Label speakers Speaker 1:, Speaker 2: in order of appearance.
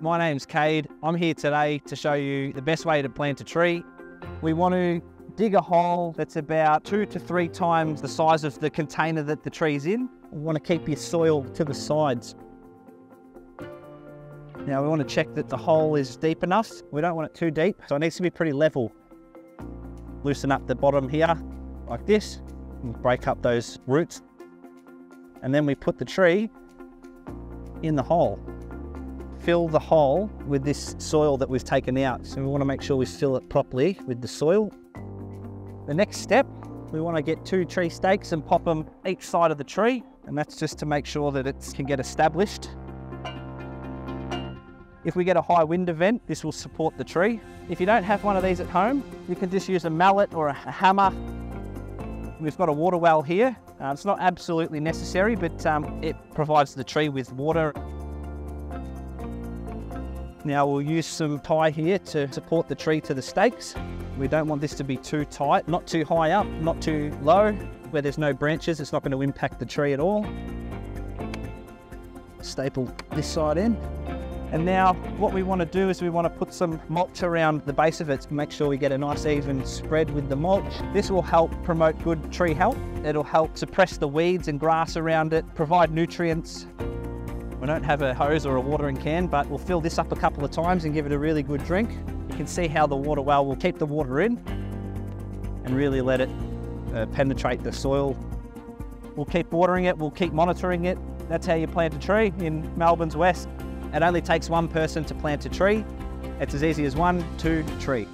Speaker 1: my name's Cade. I'm here today to show you the best way to plant a tree. We want to dig a hole that's about two to three times the size of the container that the tree's in. We want to keep your soil to the sides. Now we want to check that the hole is deep enough. We don't want it too deep, so it needs to be pretty level. Loosen up the bottom here, like this, and break up those roots. And then we put the tree in the hole. Fill the hole with this soil that we've taken out. So we want to make sure we fill it properly with the soil. The next step, we want to get two tree stakes and pop them each side of the tree. And that's just to make sure that it can get established. If we get a high wind event, this will support the tree. If you don't have one of these at home, you can just use a mallet or a hammer. We've got a water well here. Uh, it's not absolutely necessary, but um, it provides the tree with water. Now we'll use some tie here to support the tree to the stakes. We don't want this to be too tight, not too high up, not too low. Where there's no branches, it's not going to impact the tree at all. Staple this side in. And now what we want to do is we want to put some mulch around the base of it to make sure we get a nice even spread with the mulch. This will help promote good tree health. It'll help suppress the weeds and grass around it, provide nutrients. We don't have a hose or a watering can, but we'll fill this up a couple of times and give it a really good drink. You can see how the water well will keep the water in and really let it uh, penetrate the soil. We'll keep watering it, we'll keep monitoring it. That's how you plant a tree in Melbourne's West. It only takes one person to plant a tree. It's as easy as one, two, tree.